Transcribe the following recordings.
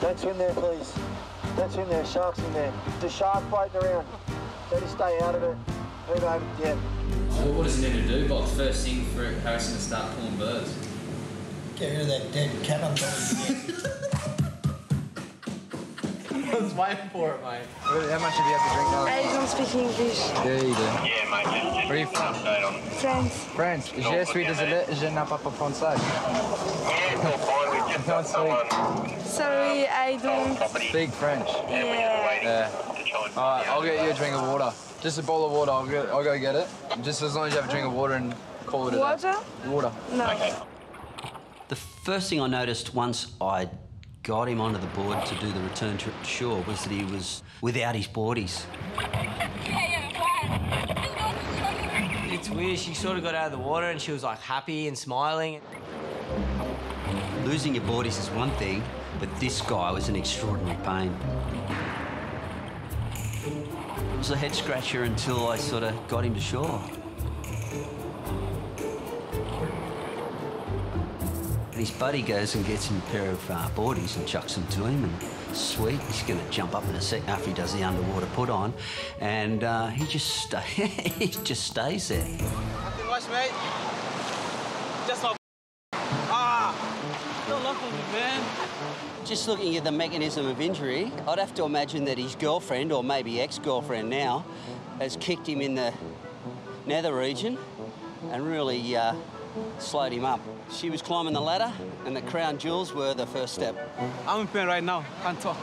Don't swim there, please. Don't swim there. Sharks in there. The shark floating around. Better stay out of it. Move over. Yeah. What, what does it need to do, Box? First thing for Harrison to start pulling birds. Get rid of that dead cabin. I was waiting for it, mate. How much did you have to drink now? I don't speak English. Yeah, you do. Yeah, mate, just, just Where are you from? update on France. France. Je suis désolé, je n'ai pas français. Yeah, it's all fine. We've just got Not someone Sorry, I don't. Speak French. Yeah, we're just waiting Yeah. to try and All right, I'll get you a drink of water. Just a bowl of water. I'll, get, I'll go get it. Just as long as you have a drink of water and call it a day. Water? Water. No. The first thing I noticed once I got him onto the board to do the return trip to shore was that he was without his boardies. It's weird. She sort of got out of the water and she was like happy and smiling. Losing your boardies is one thing, but this guy was an extraordinary pain. It was a head scratcher until I sort of got him to shore. His buddy goes and gets him a pair of uh, boardies and chucks them to him, and sweet, he's going to jump up in a second after he does the underwater put on, and uh, he just he just stays there. Mate. Don't look at me, man. Just looking at the mechanism of injury, I'd have to imagine that his girlfriend, or maybe ex-girlfriend now, has kicked him in the nether region and really uh, slowed him up. She was climbing the ladder, and the crown jewels were the first step. I'm in pain right now. Can't talk.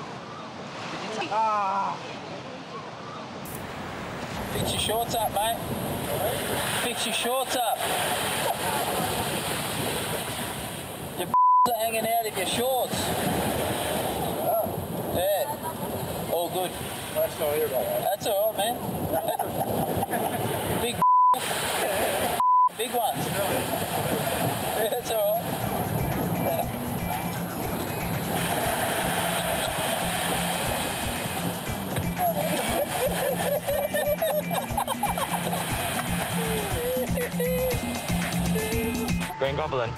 Fix your shorts up, mate. Fix your shorts up. Your are hanging out of your shorts. Oh, yeah. All good. That's all here, That's all right, man. Big Big ones. Yeah, that's all right. Green Goblin.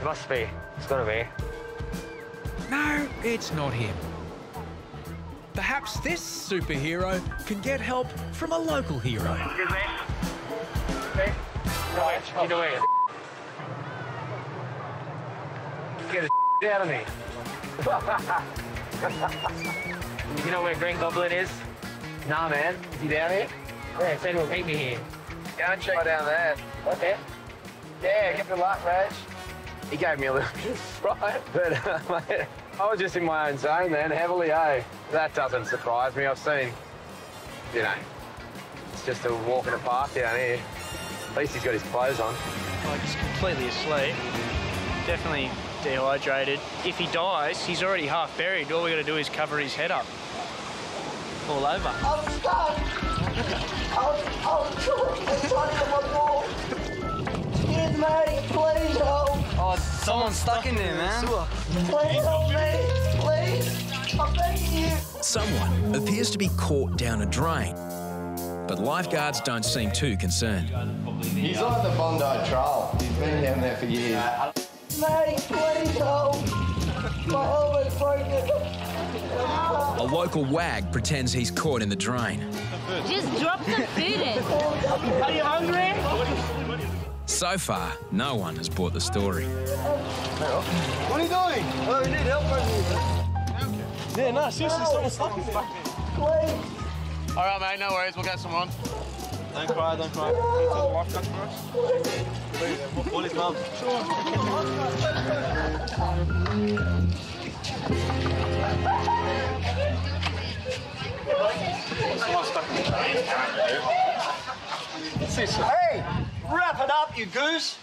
It must be. It's gotta be. No, it's not him. Perhaps this superhero can get help from a local hero. Excuse me. Hey. Right, get away. Get the out of me. you know where Green Goblin is? Nah, man. Is he down here? Yeah, he said he'll meet me here. Go and check down there. Okay. Yeah, give good luck, Raj. He gave me a little bit of fright, but uh, I was just in my own zone then, heavily, eh? That doesn't surprise me. I've seen, you know, it's just a walk in the park down here. At least he's got his clothes on. Like he's completely asleep. Definitely dehydrated. If he dies, he's already half buried. All we got to do is cover his head up. All over. I'm stuck. I'm, I'm stuck to my ball. Excuse me, please help. Oh, someone's stuck in there, man. Please help me. Please. I'm begging you. Someone appears to be caught down a drain, but lifeguards don't seem too concerned. He's like the Bondi Trail. He's been down there for years. Mate, please help. My elbow's broken. A local wag pretends he's caught in the drain. Just drop some food in. Are you hungry? So far, no one has bought the story. What are you doing? Oh, you need help, don't you? Yeah, no, seriously, someone's stuck in there. Please. All right, mate. No worries. We'll get someone. Don't cry, don't cry. Can you tell the lifeguard for us? Please. Call his mum. Someone's stuck in Hey, wrap it up, you goose.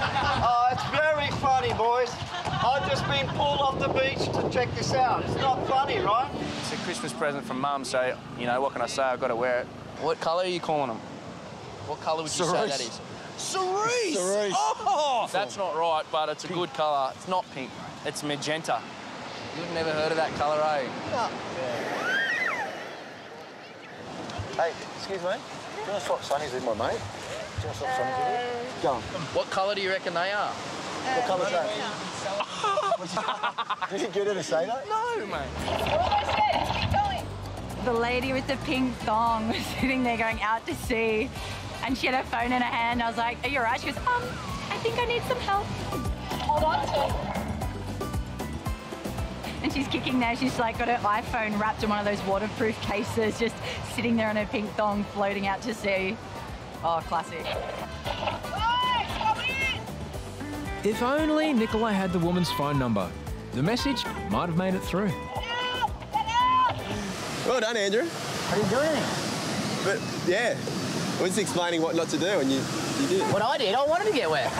Oh, it's very funny, boys. I've just been pulled off the beach to check this out. It's not funny, right? It's a Christmas present from Mum, so you know what can I say? I've got to wear it. What colour are you calling them? What colour would you say that is? Cerise. Cerise. Oh, that's not right, but it's a good colour. It's not pink. It's magenta. You've never heard of that colour, eh? No. Hey, excuse me. Do you want to swap sunnies with my mate? Do you want to swap sunnies with me? Go on. What colour do you reckon they are? What colour's that? Did you get her to say that? No, mate. The lady with the pink thong was sitting there going out to sea, and she had her phone in her hand. I was like, "Are you alright?" She goes, "Um, I think I need some help." Hold on to. And she's kicking there. She's like got her iPhone wrapped in one of those waterproof cases, just sitting there on her pink thong, floating out to sea. Oh, classic. If only Nikolai had the woman's phone number. The message might have made it through. Well done, Andrew. How are you doing? But yeah, I was explaining what not to do, and you, you did. What I did, I wanted to get wet. If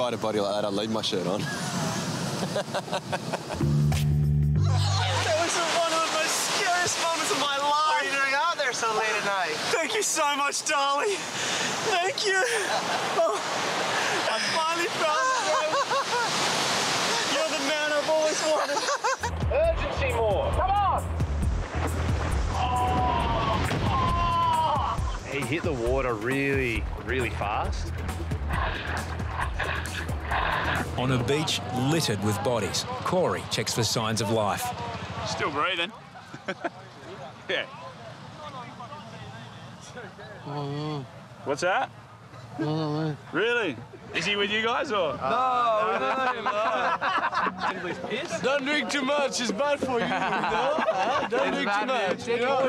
I had a body like that, I'd leave my shirt on. That was one of the most scariest moments of my life. What are you doing out there so late at night? Thank you so much, Dolly. Thank you. Oh, I finally found you. You're the man I've always wanted. Urgency more. Come on. He hit the water really, really fast. On a beach littered with bodies, Corey checks for signs of life. Still breathing. yeah. What's that? Really? Is he with you guys or? No, Don't drink too much. It's bad for you. Don't drink too much. You know?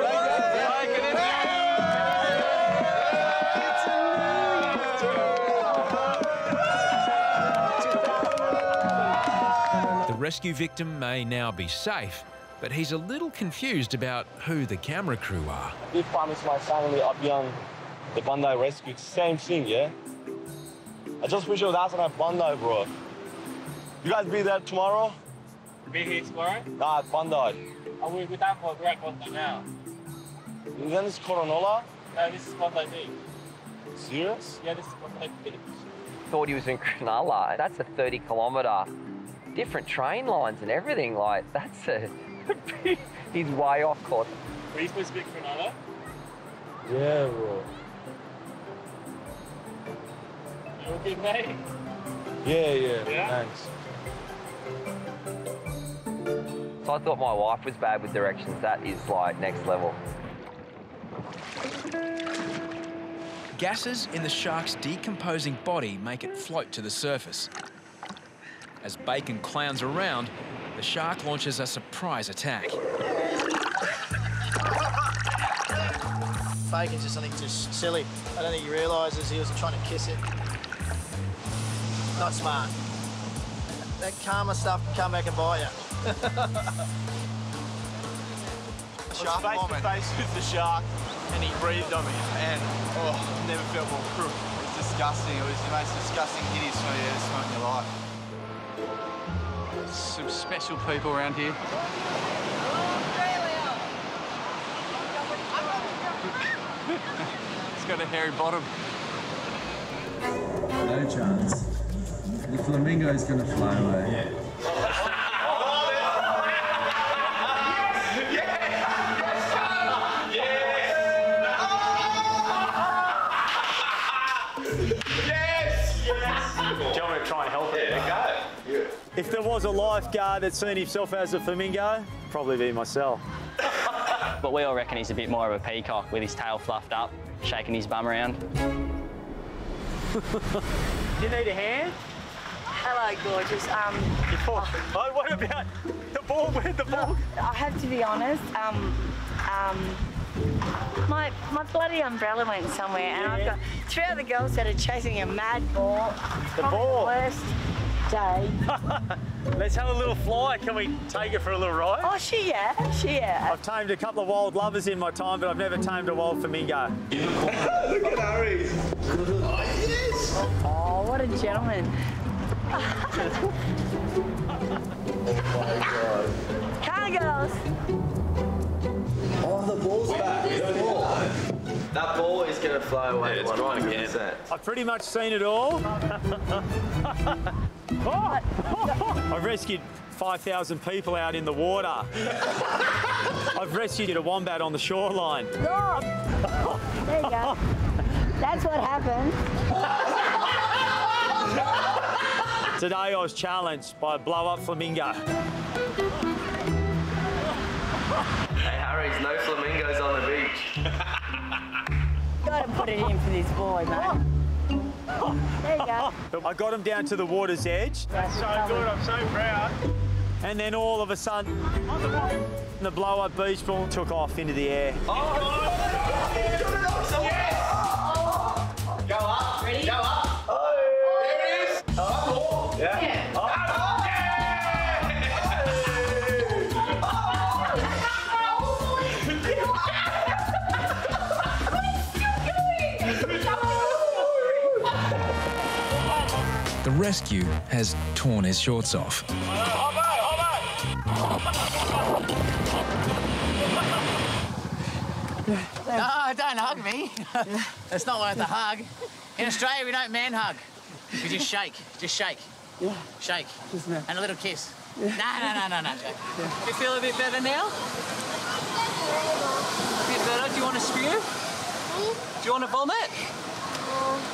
The rescue victim may now be safe, but he's a little confused about who the camera crew are. He promised my family I'll be on the Bondi rescue. Same thing, yeah? I just wish it was outside at Bondi, bro. You guys be there tomorrow? Be here tomorrow? Nah, at Bondi. Are oh, we with that We're at Bondi now. Then it's Cronulla? No, this is Bondi Beach. Serious? Yeah, this is Bondi Beach. Thought he was in Cronulla. That's a 30 kilometre, different train lines and everything. Like, that's a. he's way off course. Were you supposed to be at Cronulla? Yeah, bro. You a good mate? Yeah, yeah. Yeah? Thanks. So I thought my wife was bad with directions. That is like next level. Gases in the shark's decomposing body make it float to the surface. As Bacon clowns around, the shark launches a surprise attack. Bacon's just something just silly. I don't think he realises he was trying to kiss it. Not smart. That karma stuff can come back and bite you. Shark face to face with the shark, and he breathed on me, and oh, never felt more crook. It was disgusting. It was the most disgusting hideous smell you ever smelled in your life. Some special people around here. it's got a hairy bottom. No chance. The flamingo is gonna fly away. Do was a lifeguard that seen himself as a flamingo, probably be myself. But we all reckon he's a bit more of a peacock with his tail fluffed up, shaking his bum around. You need a hand? Hello, gorgeous. Um, oh, what about the ball? Where'd the ball? I have to be honest. Um, um, my my bloody umbrella went somewhere, and I've got three other girls that are chasing a mad ball. The Probably ball? The worst day. Let's have a little fly. Can we take it for a little ride? Oh, she yeah, she yeah. I've tamed a couple of wild lovers in my time, but I've never tamed a wild flamingo. Look at Harry. Oh, yes. Oh, what a gentleman. Car girls. Oh, the ball's back. The ball. That ball is going to fly away. it's gone again. I've pretty much seen it all. Oh, I've rescued 5,000 people out in the water. I've rescued a wombat on the shoreline. Stop. There you go. That's what happened. Today I was challenged by a blow-up flamingo. Hey Harries no flamingos on the beach. Gotta put it in for this boy, mate. There you go. I got him down to the water's edge. That's so good, I'm so proud. And then all of a sudden, the blow-up beach ball took off into the air. Go rescue has torn his shorts off. No, don't hug me. it's not worth a hug. In Australia, we don't man hug. We just shake. Just shake. Yeah. Shake. And a little kiss. Yeah. No, no, no, no, no. You feel a bit better now? A bit better? Do you want to spew? Do you want to vomit?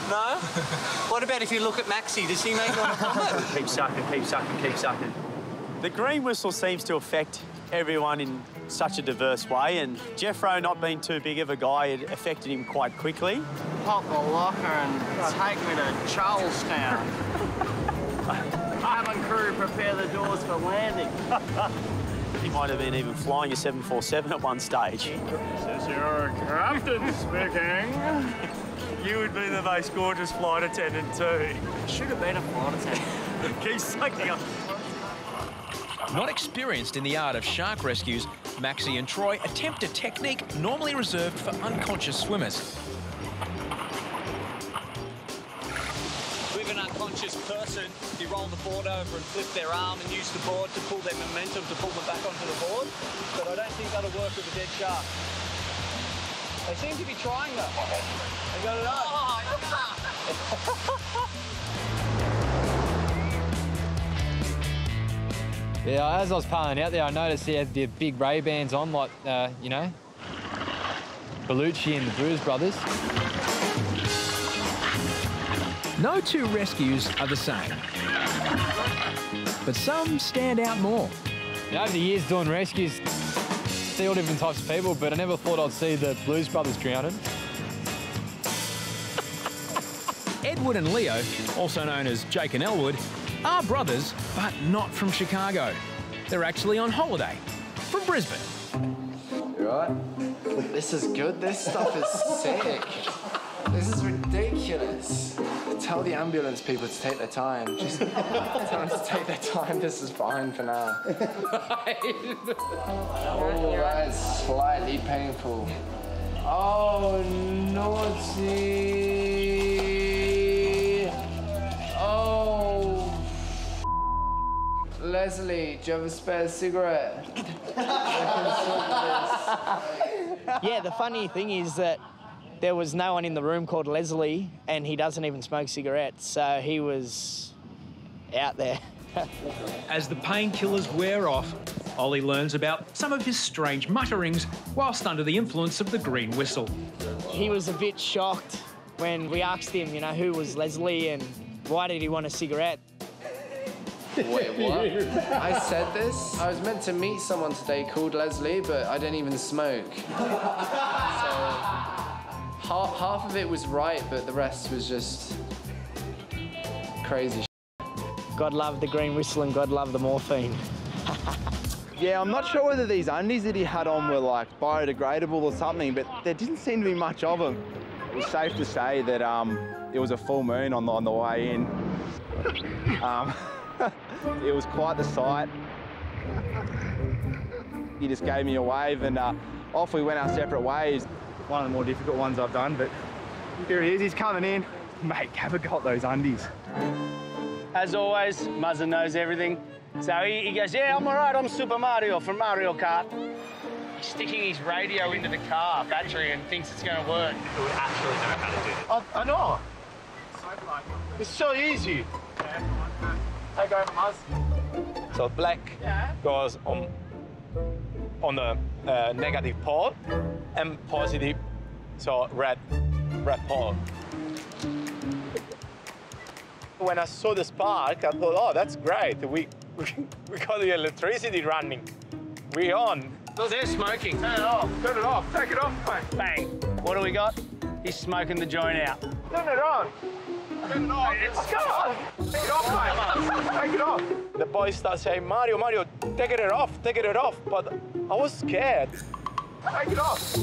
No? What about if you look at Maxi? Does he make you want to vomit? keep sucking, keep sucking, keep sucking. The green whistle seems to affect everyone in such a diverse way, and Jeffro not being too big of a guy, it affected him quite quickly. Pop the locker and take me to Charlestown. Cabin crew prepare the doors for landing. He might have been even flying a 747 at one stage. This is your captain speaking. You would be the most gorgeous flight attendant too. Should have been a flight attendant. Keep sucking up. Not experienced in the art of shark rescues, Maxi and Troy attempt a technique normally reserved for unconscious swimmers. With an unconscious person, you roll the board over and flip their arm and use the board to pull their momentum to pull them back onto the board. But I don't think that'll work with a dead shark. They seem to be trying though. They got it Yeah, as I was piling out there, I noticed he had the big Ray Bans on, like uh, you know, Belushi and the Blues Brothers. No two rescues are the same, but some stand out more. You over the years doing rescues, see all different types of people, but I never thought I'd see the Blues Brothers drowning. Edward and Leo, also known as Jake and Elwood, are brothers, but not from Chicago. They're actually on holiday from Brisbane. You right? This is good. This stuff is sick. This is ridiculous. Tell the ambulance people to take their time. Just tell them to take their time. This is fine for now. oh, that is slightly painful. Oh, naughty. Oh. Leslie, do you have a spare cigarette? yeah, the funny thing is that there was no one in the room called Leslie, and he doesn't even smoke cigarettes, so he was out there. As the painkillers wear off, Ollie learns about some of his strange mutterings whilst under the influence of the green whistle. he was a bit shocked when we asked him, you know, who was Leslie and why did he want a cigarette? Wait, what? I said this? I was meant to meet someone today called Leslie, but I don't even smoke. So, half, half of it was right, but the rest was just crazy. God love the green whistle and God love the morphine. Yeah, I'm not sure whether these undies that he had on were like biodegradable or something, but there didn't seem to be much of them. It was safe to say that um, it was a full moon on the, on the way in. Um, it was quite the sight. He just gave me a wave and uh, off we went our separate ways. One of the more difficult ones I've done, but here he is, he's coming in. Mate, have a go at those undies. As always, Muzza knows everything. So he, he goes, yeah, I'm all right, I'm Super Mario from Mario Kart. He's sticking his radio into the car battery and thinks it's going to work. We actually know how to do it. I, I know. It's so easy. Hey, go, Muzz. So black goes on on the uh, negative pole and positive, so red, red pole. When I saw the spark, I thought, oh, that's great. We, we, we got the electricity running. We're on. No, they're smoking. Turn it off. Turn it off. Take it off, mate. Bang. What do we got? He's smoking the joint out. Turn it on. Turn it off. It's gone. Take it off, mate. Take it off. The boys start saying, Mario, Mario, take it off, take it off. But I was scared. Take it off.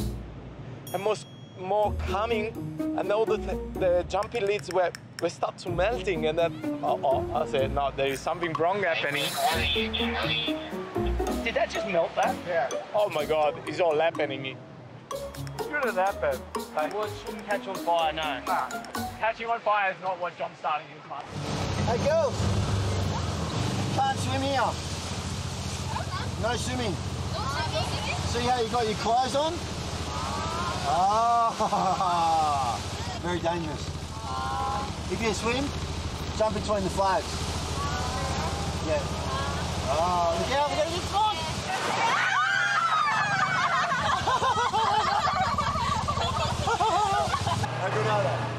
And was more coming, and all the, the jumpy lids were, were start to melting, and then, uh oh, I said, no, there is something wrong happening. Did that just melt that? Yeah. Oh my God, it's all happening. Shouldn't happen. Well, it shouldn't catch on fire, no. Catching on fire is not what jump starting is, mate. Hey, girls. Can't swim here. No swimming. See how you got your clothes on? Ah, very dangerous. If you swim, jump between the flags. Yeah. Oh, look out, we're going to get caught. How good are they?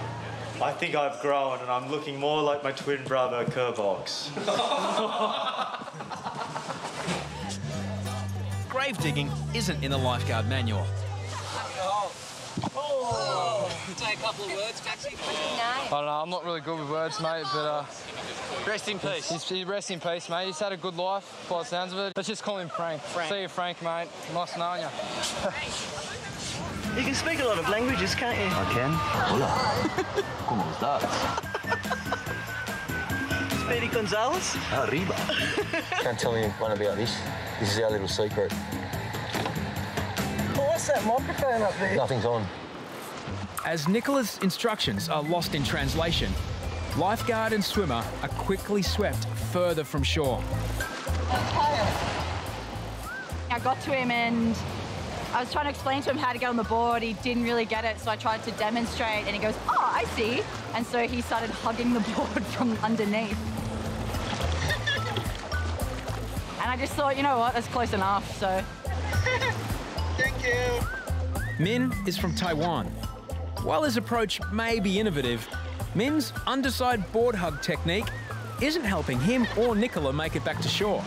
I think I've grown and I'm looking more like my twin brother, Kerrbox. Grave digging isn't in the lifeguard manual. Say a couple of words, Maxi. I don't know, I'm not really good with words, mate, but uh, Rest in peace. He's, he rest in peace, mate. He's had a good life, by the sounds of it. Let's just call him Frank. Frank. See you, Frank, mate. Nice knowing you. You can speak a lot of languages, can't you? I can. Hola. ¿Cómo estás? Speedy Gonzales? Arriba. Can't tell anyone about this. This is our little secret. What's that microphone up there? Nothing's on. As Nicola's instructions are lost in translation, lifeguard and swimmer are quickly swept further from shore. I got to him and I was trying to explain to him how to get on the board. He didn't really get it, so I tried to demonstrate and he goes, oh, I see. And so he started hugging the board from underneath. and I just thought, you know what, that's close enough, so. Thank you. Min is from Taiwan. While his approach may be innovative, Min's underside board hug technique isn't helping him or Nicola make it back to shore.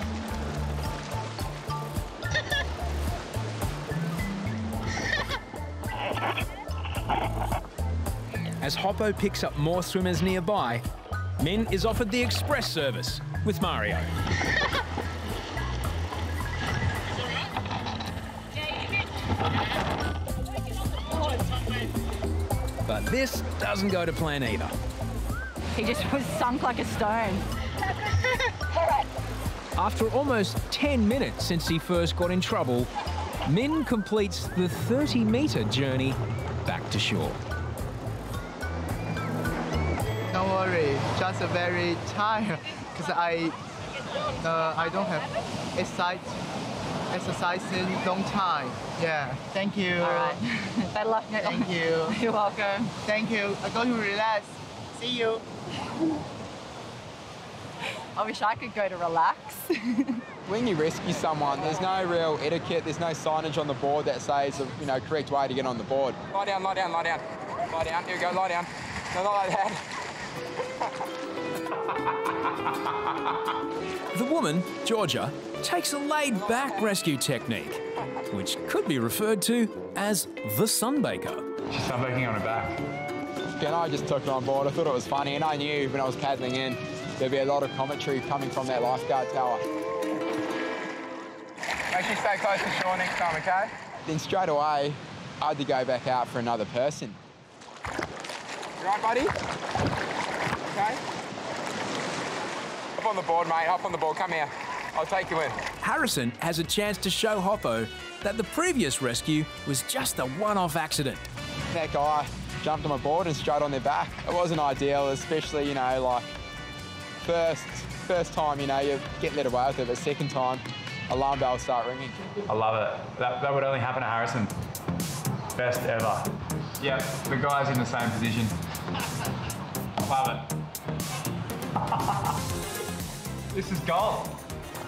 As Hoppo picks up more swimmers nearby, Min is offered the express service with Mario. But this doesn't go to plan either. He just was sunk like a stone. After almost 10 minutes since he first got in trouble, Min completes the 30 metre journey back to shore. Just very tired because I uh, I don't have exercise exercise in long time. Yeah, thank you. All right. Better luck. Thank you. You're welcome. Thank you. I'm going to relax. See you. I wish I could go to relax. When you rescue someone, there's no real etiquette, there's no signage on the board that says the you know, correct way to get on the board. Lie down, lie down, lie down. Lie down. Here we go, lie down. No, not like that. The woman, Georgia, takes a laid back rescue technique, which could be referred to as the sunbaker. She's sunbaking on her back. And I just took it on board. I thought it was funny, and I knew when I was paddling in there'd be a lot of commentary coming from that lifeguard tower. Make sure you stay close to shore next time, okay? Then straight away, I had to go back out for another person. You right, buddy? Okay. Hop on the board, mate. Hop on the board. Come here. I'll take you in. Harrison has a chance to show Hoppo that the previous rescue was just a one-off accident. That guy jumped on my board and straight on their back. It wasn't ideal, especially, you know, like first first time, you know, you get let away with it, but second time, alarm bells start ringing. I love it. That, that would only happen to Harrison. Best ever. Yep, the guy's in the same position. Love it. This is gold.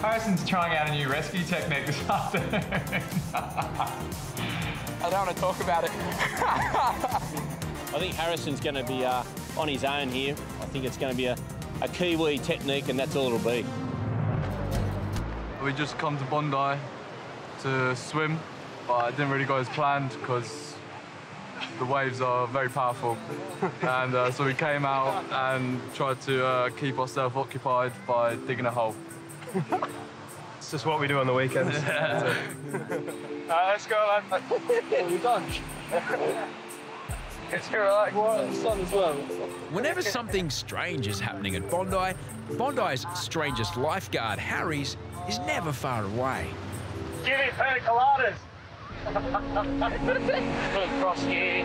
Harrison's trying out a new rescue technique this afternoon. I don't want to talk about it. I think Harrison's going to be uh, on his own here. I think it's going to be a a Kiwi technique and that's all it'll be. We just come to Bondi to swim, but it didn't really go as planned because the waves are very powerful. and uh, so we came out and tried to uh, keep ourselves occupied by digging a hole. It's just what we do on the weekends. That's it. Alright, let's go, man. What have we done? It's alright. Sun as well. Whenever something strange is happening at Bondi, Bondi's strangest lifeguard, Harries, is never far away. Give me pina coladas. Cross here.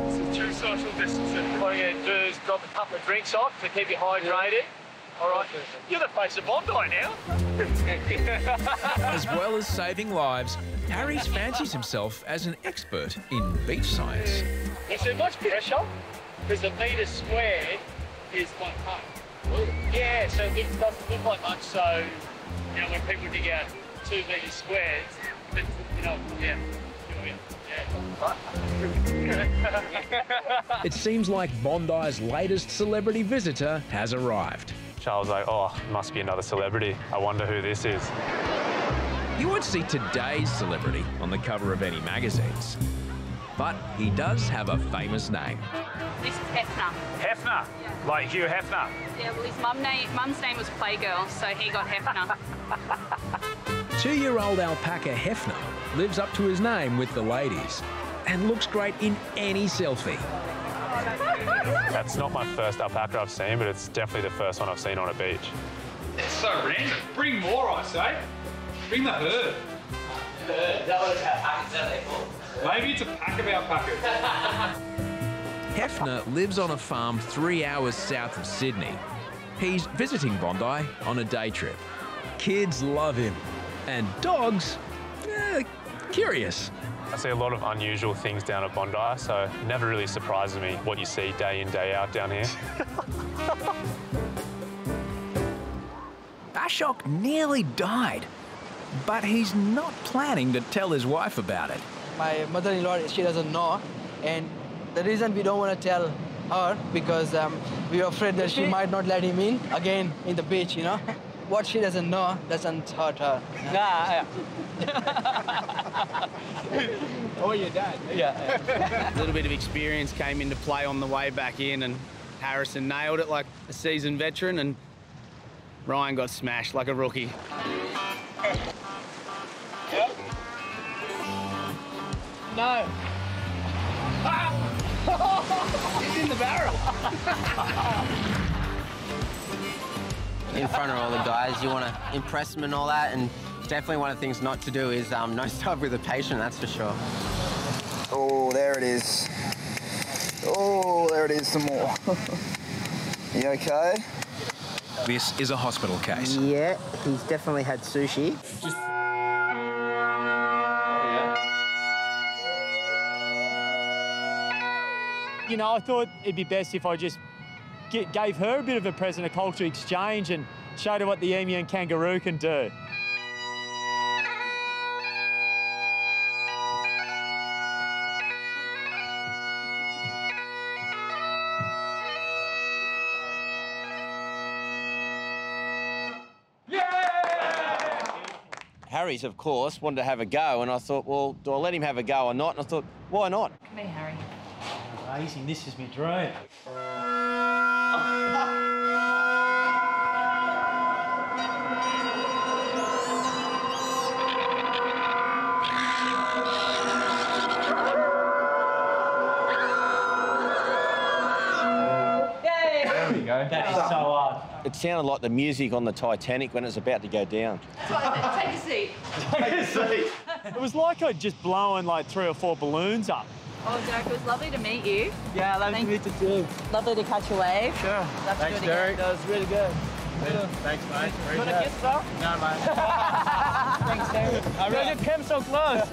this is true social distancing. What you're going to do is drop a couple of drinks off to keep you hydrated. All right. You're the face of Bondi now. As well as saving lives, Harries fancies himself as an expert in beach science. Is there much pressure? Because a metre squared is one ton. Yeah, so it doesn't look like much. So, you know, when people dig out two metres squared, it's, you know, yeah. yeah. It seems like Bondi's latest celebrity visitor has arrived. Charles like, oh, must be another celebrity. I wonder who this is. You won't see today's celebrity on the cover of any magazines. But he does have a famous name. This is Hefner. Hefner, like Hugh Hefner. Yeah, well, his mum name, mum's name was Playgirl, so he got Hefner. Two-year-old alpaca Hefner lives up to his name with the ladies and looks great in any selfie. That's not my first alpaca I've seen, but it's definitely the first one I've seen on a beach. It's so random. Bring more, I say. Bring the herd. Herd? That was alpacas, Maybe it's a pack of alpacas. Hefner lives on a farm three hours south of Sydney. He's visiting Bondi on a day trip. Kids love him, and dogs, eh, curious. I see a lot of unusual things down at Bondi, so it never really surprises me what you see day in, day out down here. Ashok nearly died, but he's not planning to tell his wife about it. My mother-in-law, she doesn't know, and the reason we don't want to tell her because um, we're afraid that she might not let him in again in the beach, you know. What she doesn't know doesn't hurt her. Nah, or your dad. Yeah. A little bit of experience came into play on the way back in, and Harrison nailed it like a seasoned veteran, and Ryan got smashed like a rookie. No. He's in the barrel. In front of all the guys. You want to impress them and all that. And definitely one of the things not to do is um, no stuff with a patient, that's for sure. Oh, there it is. Oh, there it is, some more. you okay? This is a hospital case. Yeah, he's definitely had sushi. You know, I thought it'd be best if I just get, gave her a bit of a present, a culture exchange, and showed her what the emu and kangaroo can do. Harries, of course, wanted to have a go, and I thought, well, do I let him have a go or not? And I thought, why not? Come here, Harry. Amazing, this is my dream. It sounded like the music on the Titanic when it was about to go down. Take a seat. Take a seat. It was like I'd just blown like three or four balloons up. Oh, Derek, it was lovely to meet you. Yeah, lovely to meet you too. Lovely to catch a wave. Sure. Love to Thanks, do it again. Derek. That was really good. Thanks, mate. You want a kiss, bro? No, mate. Thanks, Derek. I really came so close.